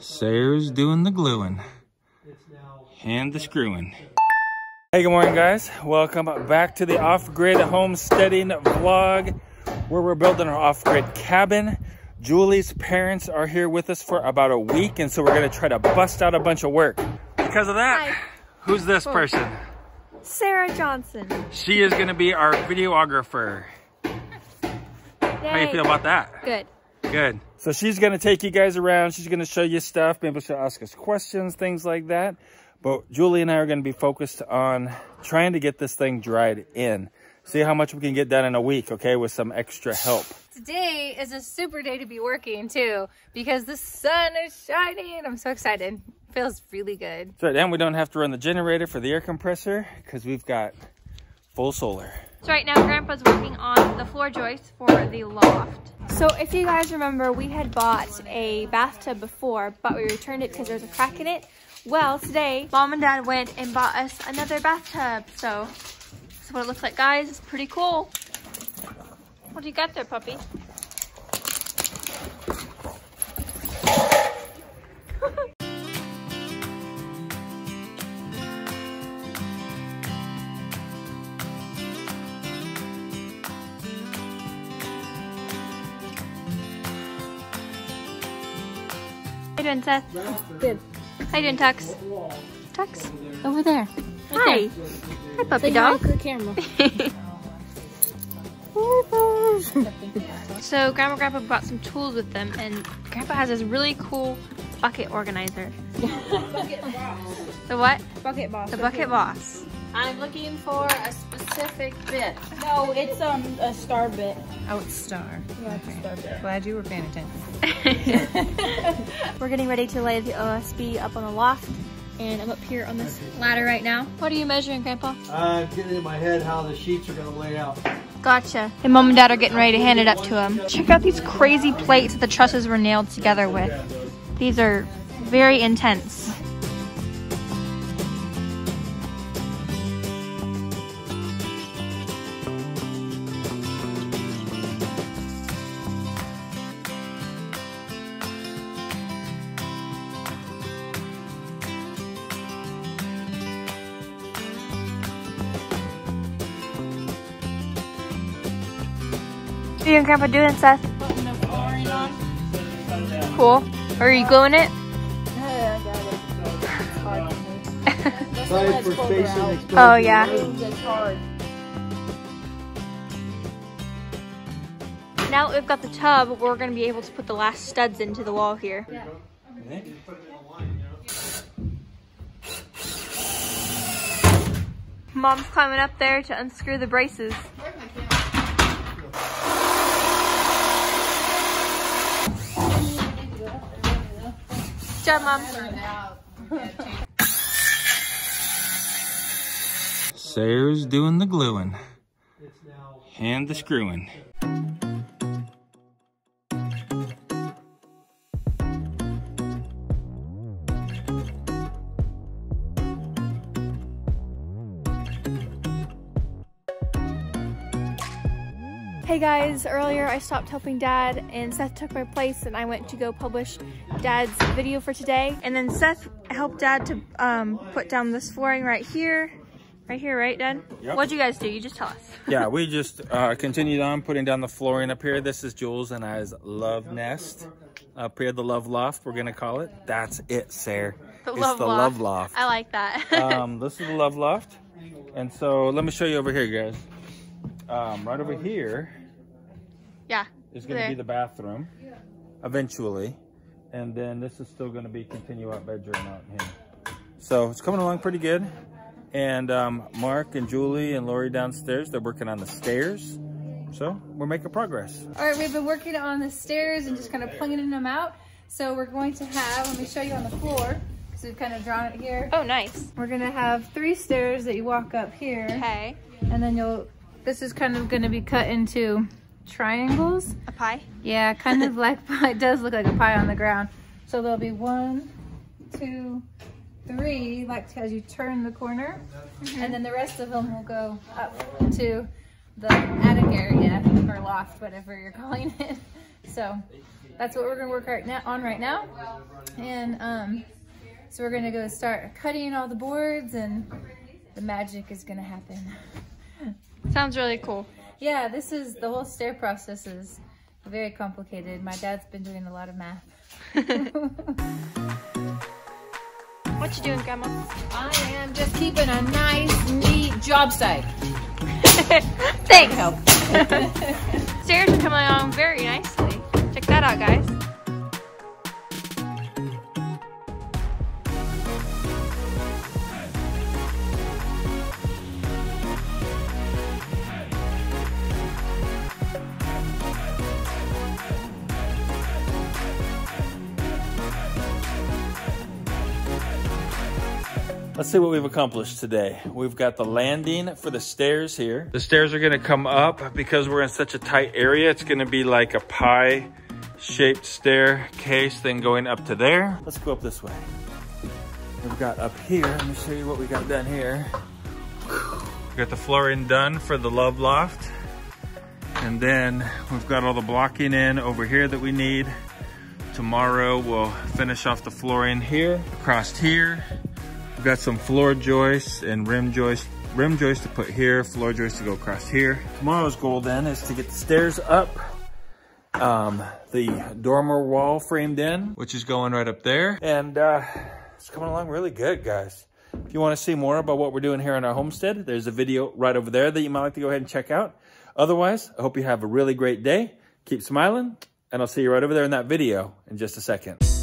Sayers doing the gluing and the screwing. Hey, good morning, guys. Welcome back to the off-grid homesteading vlog where we're building our off-grid cabin. Julie's parents are here with us for about a week, and so we're gonna try to bust out a bunch of work. Because of that, Hi. who's this oh. person? Sarah Johnson. She is gonna be our videographer. How you feel about that? Good. Good. So she's going to take you guys around. She's going to show you stuff. Maybe she'll ask us questions, things like that. But Julie and I are going to be focused on trying to get this thing dried in. See how much we can get done in a week, okay, with some extra help. Today is a super day to be working too because the sun is shining. I'm so excited. Feels really good. So then we don't have to run the generator for the air compressor because we've got full solar. So right now Grandpa's working on the floor joists for the loft. So if you guys remember, we had bought a bathtub before, but we returned it because there was a crack in it. Well, today, Mom and Dad went and bought us another bathtub. So this is what it looks like, guys. It's pretty cool. What do you got there, puppy? How you doing, Seth? Good. How you doing, Tux? Tux? Over there. Hi. Hi, puppy dog. the camera. So Grandma and Grandpa brought some tools with them, and Grandpa has this really cool bucket organizer. the what? Bucket boss. The bucket boss. I'm looking for a specific bit. No, it's um a star bit. Oh, it's star. Yeah, it's a star bit. Glad you were paying attention. We're getting ready to lay the OSB up on the loft, and I'm up here on this ladder right now. What are you measuring, Grandpa? I'm getting in my head how the sheets are going to lay out. Gotcha. And Mom and Dad are getting ready to hand it up to him. Check out these crazy plates that the trusses were nailed together with. These are very intense. You and Grandpa doing, Seth? Putting the flooring on. Cool. Are you gluing it? Yeah, I got it. It's hard to move. That's why Sorry it's for colder spacing. out. exposure. Oh, yeah. Moves, It's hard. Now that we've got the tub, we're going to be able to put the last studs into the wall here. Mom's climbing up there to unscrew the braces. Job, Mom. Sayers doing the gluing and the screwing. Hey guys, earlier I stopped helping dad and Seth took my place and I went to go publish dad's video for today. And then Seth helped dad to um, put down this flooring right here. Right here, right dad? Yep. What'd you guys do? You just tell us. yeah, we just uh, continued on putting down the flooring up here. This is Jules and I's love nest. Up here, the love loft, we're gonna call it. That's it, Sarah. The it's love the loft. love loft. I like that. um, this is the love loft. And so let me show you over here, guys. Um, right over here yeah. is going to be the bathroom eventually. And then this is still going to be continue out bedroom out here. So it's coming along pretty good. And um, Mark and Julie and Lori downstairs, they're working on the stairs. So we're making progress. All right, we've been working on the stairs and just kind of plugging them out. So we're going to have, let me show you on the floor, because we've kind of drawn it here. Oh, nice. We're gonna have three stairs that you walk up here. Okay. And then you'll, this is kind of gonna be cut into triangles. A pie? Yeah, kind of like pie. It does look like a pie on the ground. So there'll be one, two, three, like as you turn the corner. And then the rest of them will go up to the attic area or loft, whatever you're calling it. So that's what we're gonna work right now, on right now. And um, so we're gonna go start cutting all the boards and the magic is gonna happen. Sounds really cool. Yeah, this is, the whole stair process is very complicated. My dad's been doing a lot of math. what you doing, Grandma? I am just keeping a nice, neat job site. Thanks. Help. Stairs are coming along very nicely. Check that out, guys. Let's see what we've accomplished today. We've got the landing for the stairs here. The stairs are gonna come up because we're in such a tight area. It's gonna be like a pie shaped staircase then going up to there. Let's go up this way. We've got up here, let me show you what we got done here. We got the flooring done for the love loft. And then we've got all the blocking in over here that we need. Tomorrow we'll finish off the flooring here, across here, We've got some floor joists and rim joists rim joist to put here, floor joist to go across here. Tomorrow's goal then is to get the stairs up, um, the dormer wall framed in, which is going right up there. And uh, it's coming along really good, guys. If you want to see more about what we're doing here on our homestead, there's a video right over there that you might like to go ahead and check out. Otherwise, I hope you have a really great day. Keep smiling, and I'll see you right over there in that video in just a second.